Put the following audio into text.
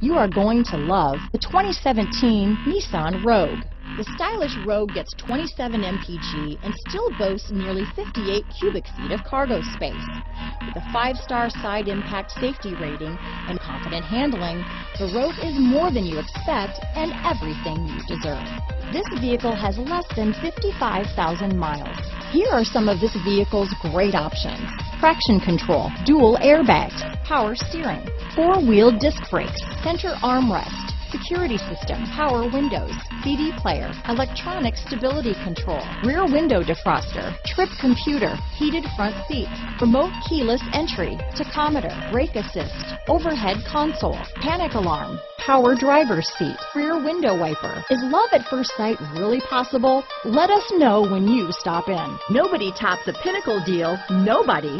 You are going to love the 2017 Nissan Rogue. The stylish Rogue gets 27 mpg and still boasts nearly 58 cubic feet of cargo space. With a five-star side impact safety rating and confident handling, the Rogue is more than you expect and everything you deserve. This vehicle has less than 55,000 miles. Here are some of this vehicle's great options. Traction control, dual airbags, power steering, four-wheel disc brakes, center armrest, security system, power windows, CD player, electronic stability control, rear window defroster, trip computer, heated front seats, remote keyless entry, tachometer, brake assist, overhead console, panic alarm, power driver's seat, rear window wiper. Is love at first sight really possible? Let us know when you stop in. Nobody tops a pinnacle deal. Nobody.